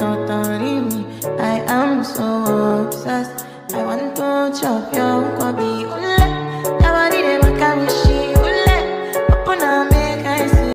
Don't leave me. I am so obsessed. I want to chop your kobe.